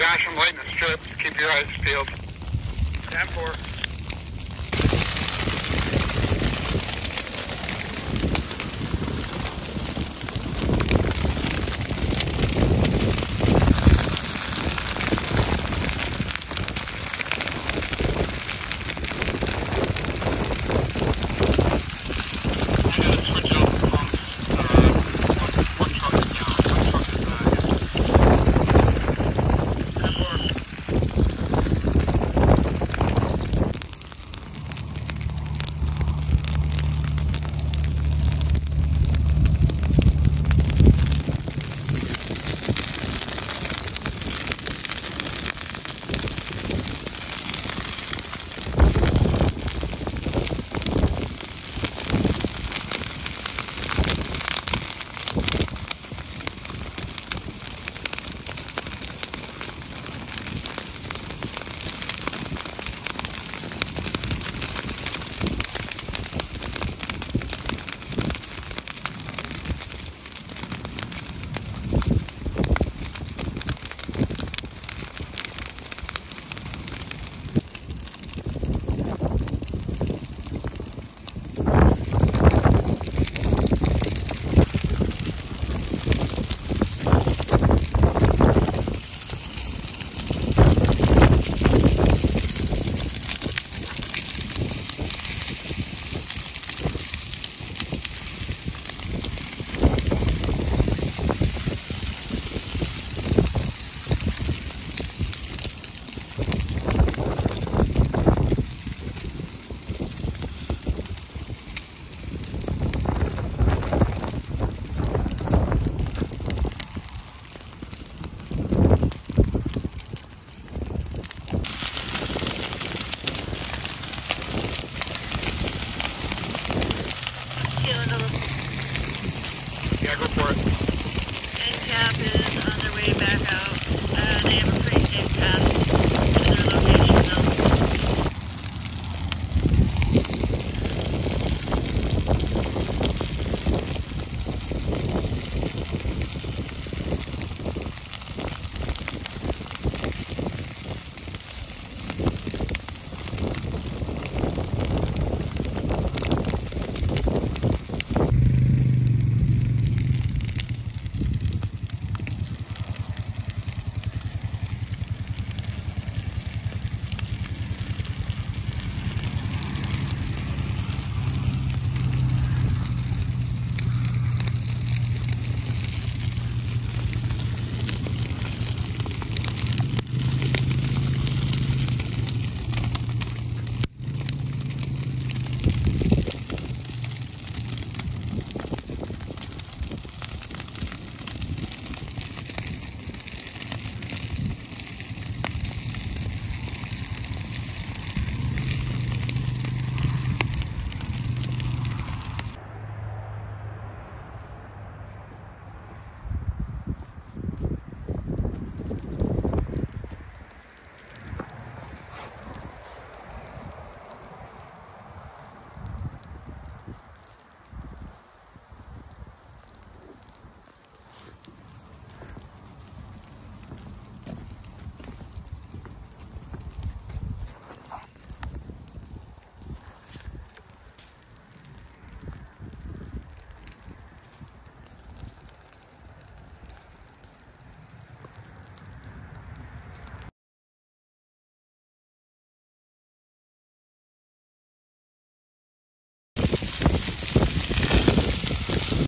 Dash I'm lighting the strips. Keep your eyes peeled. 10 4.